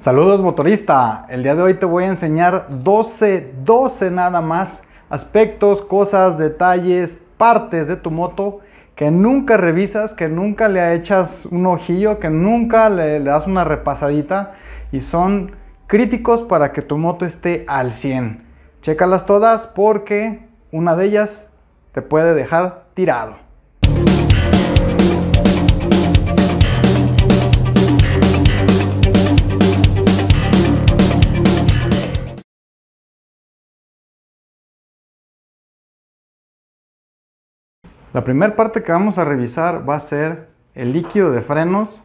Saludos motorista, el día de hoy te voy a enseñar 12, 12 nada más aspectos, cosas, detalles, partes de tu moto que nunca revisas, que nunca le echas un ojillo, que nunca le, das una repasadita y son críticos para que tu moto esté al 100. Chécalas todas porque una de ellas te puede dejar tirado. La primera parte que vamos a revisar va a ser el líquido de frenos,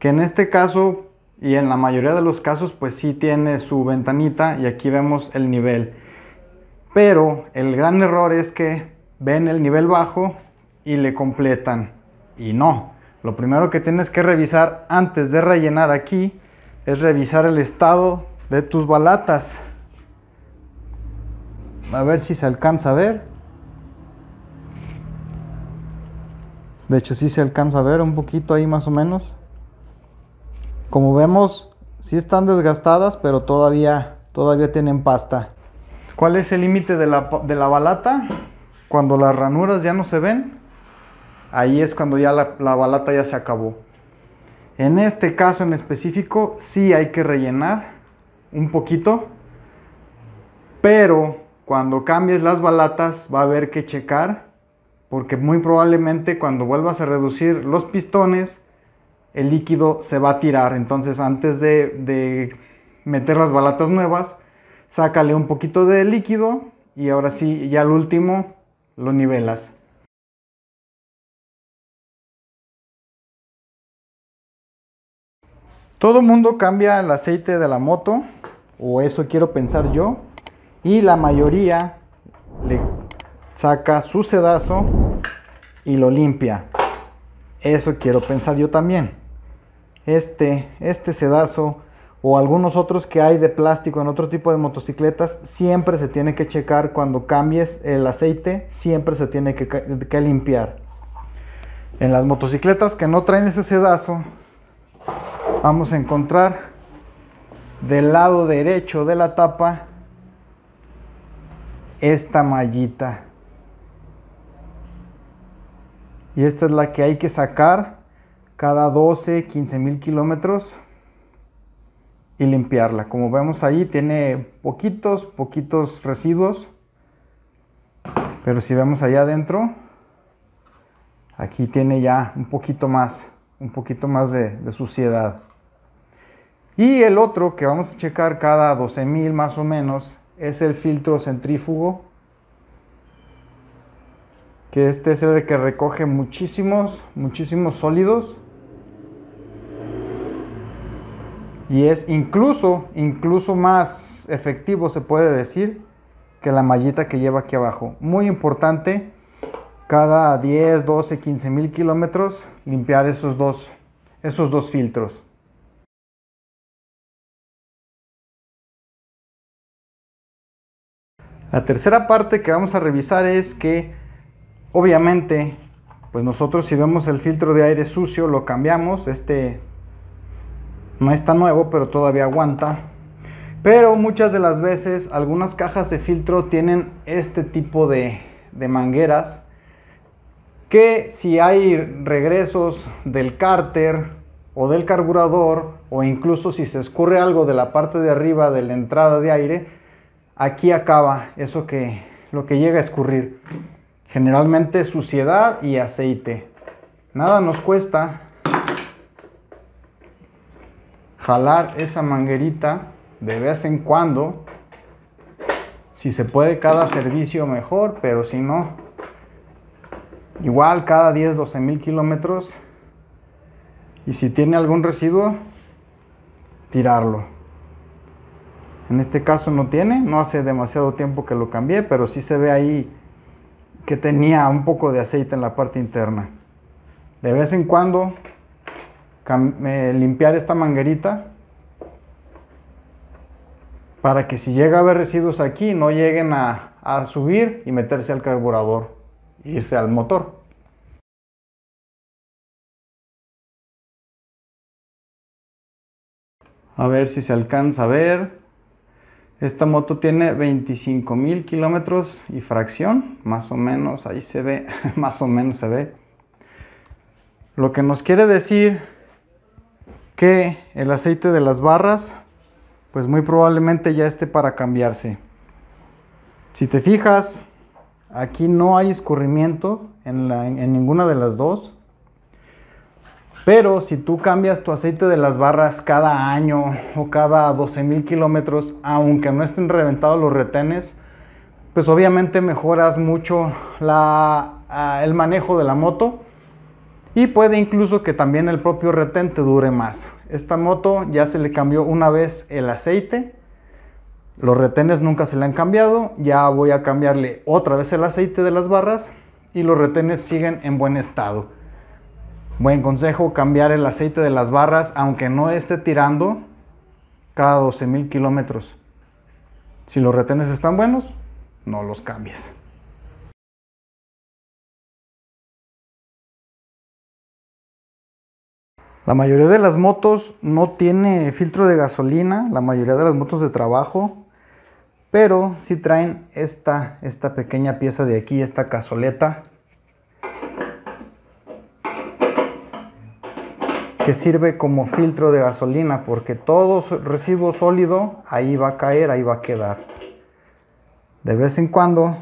que en este caso y en la mayoría de los casos pues sí tiene su ventanita y aquí vemos el nivel. Pero el gran error es que ven el nivel bajo y le completan y no. Lo primero que tienes que revisar antes de rellenar aquí es revisar el estado de tus balatas. A ver si se alcanza a ver. De hecho sí se alcanza a ver un poquito ahí más o menos. Como vemos, sí están desgastadas, pero todavía, todavía tienen pasta. ¿Cuál es el límite de la, de la balata? Cuando las ranuras ya no se ven, ahí es cuando ya la, la balata ya se acabó. En este caso en específico, sí hay que rellenar un poquito, pero cuando cambies las balatas va a haber que checar porque muy probablemente cuando vuelvas a reducir los pistones, el líquido se va a tirar. Entonces antes de, meter las balatas nuevas, sácale un poquito de líquido y ahora sí, ya al último lo nivelas. Todo mundo cambia el aceite de la moto, o eso quiero pensar yo, y la mayoría le saca su sedazo y lo limpia. Eso quiero pensar yo también. Este, este sedazo o algunos otros que hay de plástico en otro tipo de motocicletas, siempre se tiene que checar cuando cambies el aceite, siempre se tiene que, limpiar. En las motocicletas que no traen ese sedazo, vamos a encontrar del lado derecho de la tapa esta mallita y esta es la que hay que sacar cada 12, 15 mil kilómetros y limpiarla. Como vemos ahí tiene poquitos, poquitos residuos, pero si vemos allá adentro, aquí tiene ya un poquito más, un poquito más de, suciedad. Y el otro que vamos a checar cada 12 mil más o menos es el filtro centrífugo que este es el que recoge muchísimos, muchísimos sólidos. Y es incluso, incluso más efectivo, se puede decir, que la mallita que lleva aquí abajo. Muy importante, cada 10, 12, 15 mil kilómetros, limpiar esos dos, esos dos filtros. La tercera parte que vamos a revisar es que Obviamente, pues nosotros si vemos el filtro de aire sucio lo cambiamos. Este no está nuevo, pero todavía aguanta. Pero muchas de las veces algunas cajas de filtro tienen este tipo de, mangueras que si hay regresos del cárter o del carburador o incluso si se escurre algo de la parte de arriba de la entrada de aire, aquí acaba eso que lo que llega a escurrir. Generalmente suciedad y aceite. Nada nos cuesta jalar esa manguerita de vez en cuando. Si se puede cada servicio mejor, pero si no, igual cada 10, 12 mil kilómetros. Y si tiene algún residuo, tirarlo. En este caso no tiene, no hace demasiado tiempo que lo cambié, pero sí se ve ahí que tenía un poco de aceite en la parte interna. De vez en cuando limpiar esta manguerita para que si llega a haber residuos aquí no lleguen a, a subir y meterse al carburador e irse al motor. A ver si se alcanza a ver. Esta moto tiene 25 mil kilómetros y fracción, más o menos, ahí se ve, más o menos se ve. Lo que nos quiere decir que el aceite de las barras, pues muy probablemente ya esté para cambiarse. Si te fijas, aquí no hay escurrimiento en, en ninguna de las dos. Pero si tú cambias tu aceite de las barras cada año o cada 12 mil kilómetros, aunque no estén reventados los retenes, pues obviamente mejoras mucho ah, el manejo de la moto y puede incluso que también el propio retén te dure más. Esta moto ya se le cambió una vez el aceite, los retenes nunca se le han cambiado, ya voy a cambiarle otra vez el aceite de las barras y los retenes siguen en buen estado. Buen consejo, cambiar el aceite de las barras, aunque no esté tirando, cada 12 mil kilómetros. Si los retenes están buenos, no los cambies. La mayoría de las motos no tiene filtro de gasolina, la mayoría de las motos de trabajo, pero sí traen esta, esta pequeña pieza de aquí, esta cazoleta que sirve como filtro de gasolina porque todo residuo sólido ahí va a caer, ahí va a quedar. De vez en cuando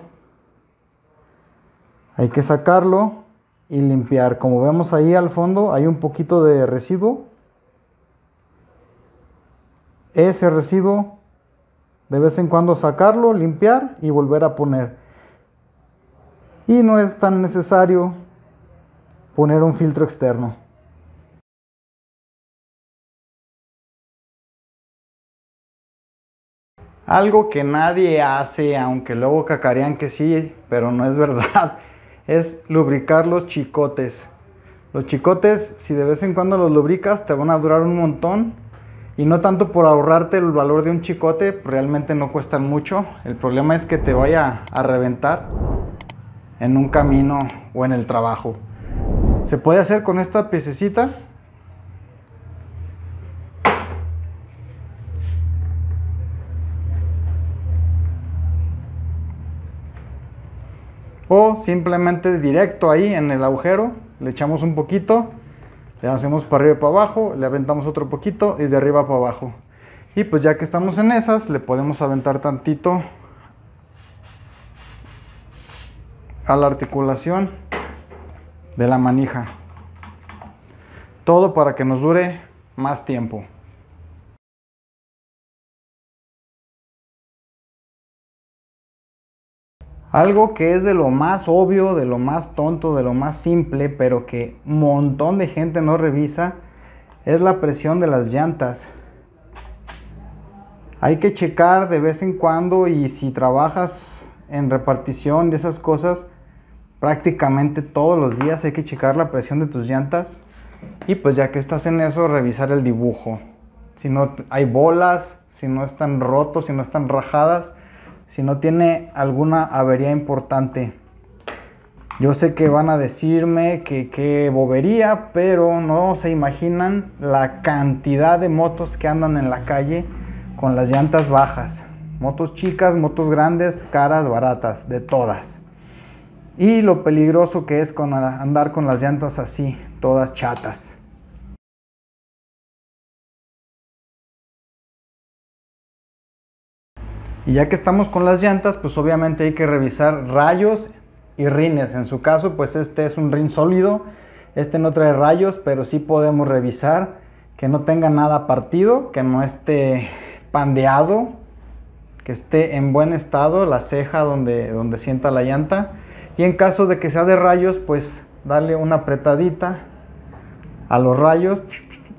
hay que sacarlo y limpiar. Como vemos ahí al fondo hay un poquito de residuo. Ese residuo de vez en cuando sacarlo, limpiar y volver a poner. Y no es tan necesario poner un filtro externo. Algo que nadie hace, aunque luego cacarean que sí, pero no es verdad, es lubricar los chicotes. Los chicotes, si de vez en cuando los lubricas, te van a durar un montón. Y no tanto por ahorrarte el valor de un chicote, realmente no cuestan mucho. El problema es que te vaya a reventar en un camino o en el trabajo. Se puede hacer con esta piececita o simplemente directo ahí en el agujero le echamos un poquito le hacemos para arriba y para abajo le aventamos otro poquito y de arriba para abajo. Y pues ya que estamos en esas le podemos aventar tantito a la articulación de la manija. Todo para que nos dure más tiempo Algo que es de lo más obvio, de lo más tonto, de lo más simple, pero que un montón de gente no revisa, es la presión de las llantas. Hay que checar de vez en cuando y si trabajas en repartición de esas cosas, prácticamente todos los días hay que checar la presión de tus llantas y pues ya que estás en eso, revisar el dibujo. Si no hay bolas, si no están rotos, si no están rajadas, si no tiene alguna avería importante. Yo sé que van a decirme que qué bobería, pero no se imaginan la cantidad de motos que andan en la calle con las llantas bajas. Motos chicas, motos grandes, caras, baratas, de todas. Y lo peligroso que es con andar con las llantas así, todas chatas. Y ya que estamos con las llantas, pues obviamente hay que revisar rayos y rines. En su caso, pues este es un rin sólido. Este no trae rayos, pero sí podemos revisar que no tenga nada partido, que no esté pandeado, que esté en buen estado la ceja donde, donde sienta la llanta. Y en caso de que sea de rayos, pues darle una apretadita a los rayos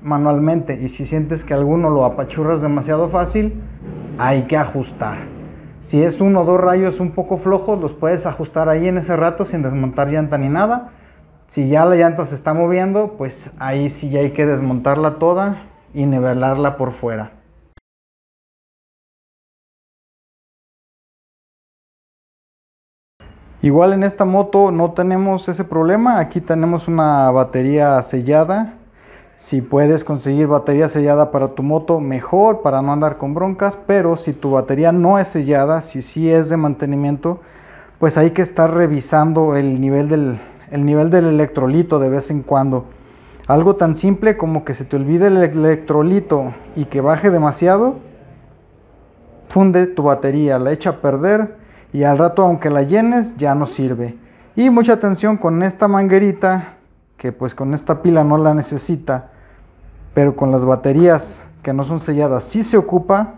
manualmente. Y si sientes que alguno lo apachurras demasiado fácil, hay que ajustar. Si es uno o dos rayos un poco flojos, los puedes ajustar ahí en ese rato sin desmontar llanta ni nada. Si ya la llanta se está moviendo, pues ahí sí ya hay que desmontarla toda y nivelarla por fuera. Igual en esta moto no tenemos ese problema, aquí tenemos una batería sellada Si puedes conseguir batería sellada para tu moto, mejor para no andar con broncas. Pero si tu batería no es sellada, si sí es de mantenimiento, pues hay que estar revisando el nivel del, el nivel del electrolito de vez en cuando. Algo tan simple como que se te olvide el electrolito y que baje demasiado, funde tu batería, la echa a perder y al rato aunque la llenes ya no sirve. Y mucha atención con esta manguerita, que pues con esta pila no la necesita, pero con las baterías que no son selladas sí se ocupa,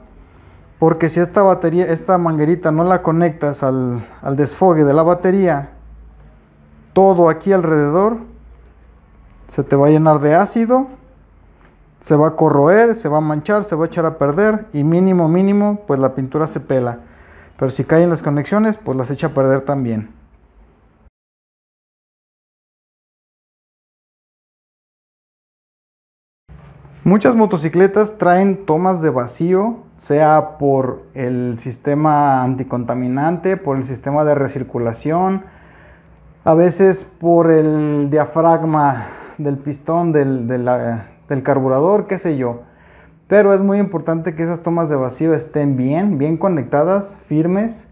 porque si esta batería, esta manguerita no la conectas al, al desfogue de la batería, todo aquí alrededor se te va a llenar de ácido, se va a corroer, se va a manchar, se va a echar a perder y mínimo, mínimo, pues la pintura se pela. Pero si caen las conexiones, pues las echa a perder también. Muchas motocicletas traen tomas de vacío, sea por el sistema anticontaminante, por el sistema de recirculación, a veces por el diafragma del pistón del, carburador, qué sé yo. Pero es muy importante que esas tomas de vacío estén bien, bien conectadas, firmes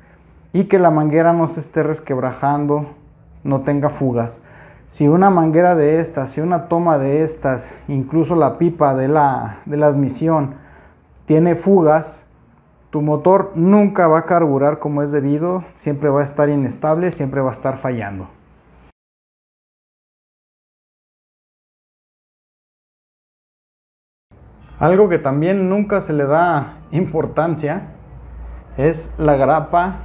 y que la manguera no se esté resquebrajando, no tenga fugas. Si una manguera de estas, si una toma de estas, incluso la pipa de la, de la admisión tiene fugas, tu motor nunca va a carburar como es debido, siempre va a estar inestable, siempre va a estar fallando. Algo que también nunca se le da importancia es la grapa,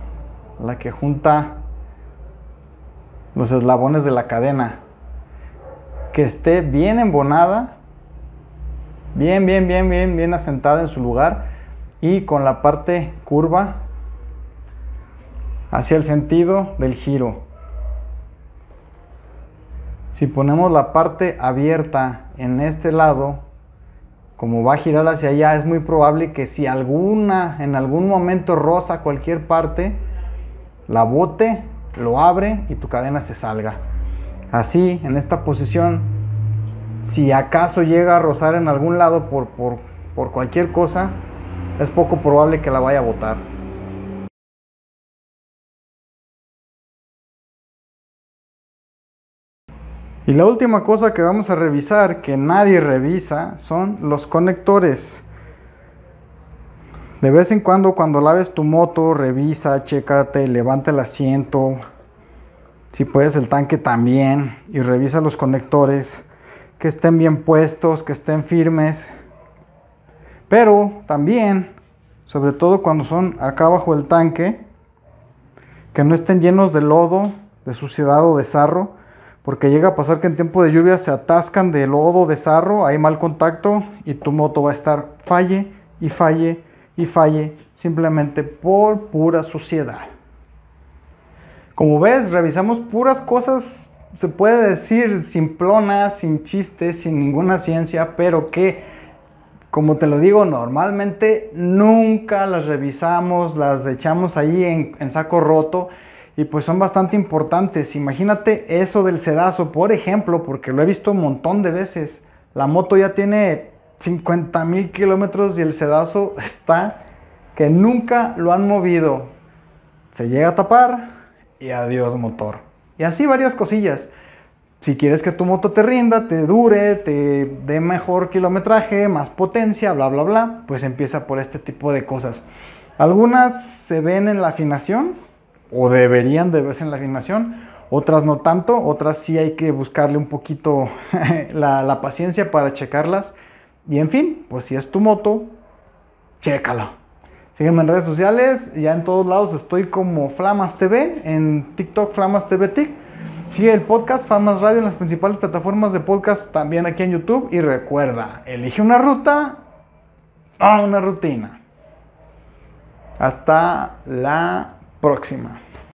la que junta los eslabones de la cadena. Que esté bien embonada, bien, bien, bien, bien, bien asentada en su lugar y con la parte curva hacia el sentido del giro. Si ponemos la parte abierta en este lado, como va a girar hacia allá, es muy probable que si alguna, en algún momento roza cualquier parte, la bote, lo abre y tu cadena se salga. Así, en esta posición, si acaso llega a rozar en algún lado por, por, por cualquier cosa, es poco probable que la vaya a botar. Y la última cosa que vamos a revisar, que nadie revisa, son los conectores. De vez en cuando, cuando laves tu moto, revisa, chécate, levanta el asiento, si puedes el tanque también, y revisa los conectores, que estén bien puestos, que estén firmes. Pero también, sobre todo cuando son acá abajo del tanque, que no estén llenos de lodo, de suciedad o de sarro, porque llega a pasar que en tiempo de lluvia se atascan de lodo, de sarro, hay mal contacto y tu moto va a estar falle y falle y falle simplemente por pura suciedad. Como ves, revisamos puras cosas, se puede decir simplonas, sin chistes, sin ninguna ciencia, pero que, como te lo digo, normalmente nunca las revisamos, las echamos ahí en, en saco roto y pues son bastante importantes. Imagínate eso del sedazo, por ejemplo, porque lo he visto un montón de veces. La moto ya tiene 50 mil kilómetros y el sedazo está que nunca lo han movido. Se llega a tapar y adiós motor. Y así varias cosillas. Si quieres que tu moto te rinda, te dure, te dé mejor kilometraje, más potencia, bla, bla, bla, pues empieza por este tipo de cosas. Algunas se ven en la afinación, o deberían de verse en la afinación, otras no tanto, otras sí hay que buscarle un poquito la, paciencia para checarlas. Y en fin, pues si es tu moto, chécala. Sígueme en redes sociales, ya en todos lados estoy como Flamas TV, en TikTok Flamas TV Tic. Sigue el podcast Flamas Radio en las principales plataformas de podcast, también aquí en YouTube. Y recuerda, elige una ruta o una rutina. Hasta la próxima.